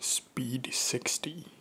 Speed 60.